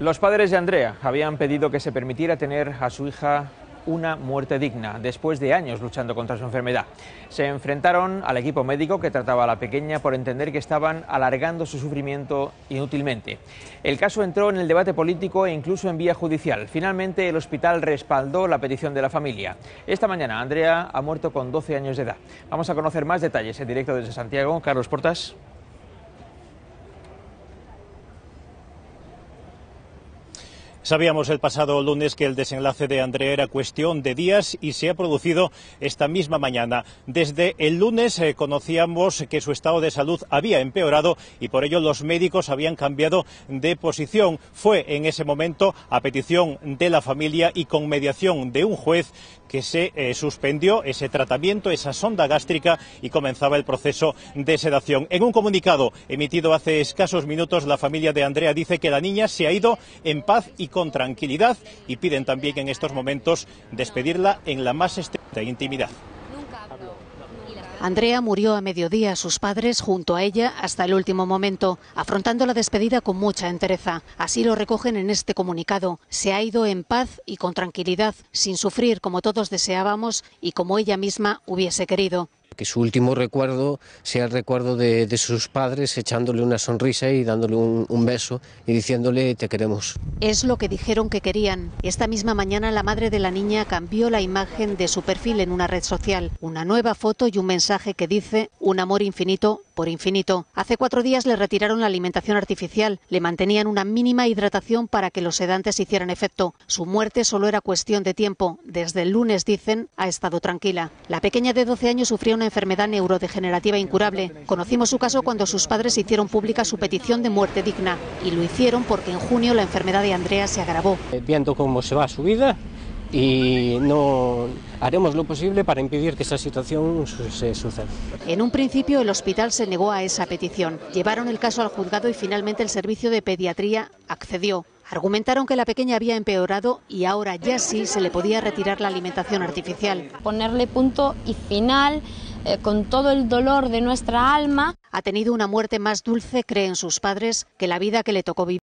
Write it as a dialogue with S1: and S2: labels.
S1: Los padres de Andrea habían pedido que se permitiera tener a su hija una muerte digna, después de años luchando contra su enfermedad. Se enfrentaron al equipo médico que trataba a la pequeña por entender que estaban alargando su sufrimiento inútilmente. El caso entró en el debate político e incluso en vía judicial. Finalmente, el hospital respaldó la petición de la familia. Esta mañana, Andrea ha muerto con 12 años de edad. Vamos a conocer más detalles en directo desde Santiago. Carlos Portas.
S2: Sabíamos el pasado lunes que el desenlace de Andrea era cuestión de días y se ha producido esta misma mañana. Desde el lunes eh, conocíamos que su estado de salud había empeorado y por ello los médicos habían cambiado de posición. Fue en ese momento a petición de la familia y con mediación de un juez que se eh, suspendió ese tratamiento, esa sonda gástrica y comenzaba el proceso de sedación. En un comunicado emitido hace escasos minutos, la familia de Andrea dice que la niña se ha ido en paz y con tranquilidad y piden también en estos momentos despedirla en la más estricta intimidad.
S3: Andrea murió a mediodía, sus padres junto a ella hasta el último momento, afrontando la despedida con mucha entereza. Así lo recogen en este comunicado. Se ha ido en paz y con tranquilidad, sin sufrir como todos deseábamos y como ella misma hubiese querido
S4: que su último recuerdo sea el recuerdo de, sus padres echándole una sonrisa y dándole un, beso y diciéndole te queremos.
S3: Es lo que dijeron que querían. Esta misma mañana la madre de la niña cambió la imagen de su perfil en una red social, una nueva foto y un mensaje que dice un amor infinito por infinito. Hace cuatro días le retiraron la alimentación artificial, le mantenían una mínima hidratación para que los sedantes hicieran efecto. Su muerte solo era cuestión de tiempo. Desde el lunes, dicen, ha estado tranquila. La pequeña de 12 años sufrió una enfermedad neurodegenerativa incurable. Conocimos su caso cuando sus padres hicieron pública su petición de muerte digna y lo hicieron porque en junio la enfermedad de Andrea se agravó.
S4: Viendo cómo se va su vida y no haremos lo posible para impedir que esa situación se suceda.
S3: En un principio el hospital se negó a esa petición. Llevaron el caso al juzgado y finalmente el servicio de pediatría accedió. Argumentaron que la pequeña había empeorado y ahora ya sí se le podía retirar la alimentación artificial.
S5: Ponerle punto y final eh, con todo el dolor de nuestra alma.
S3: Ha tenido una muerte más dulce, creen sus padres, que la vida que le tocó vivir.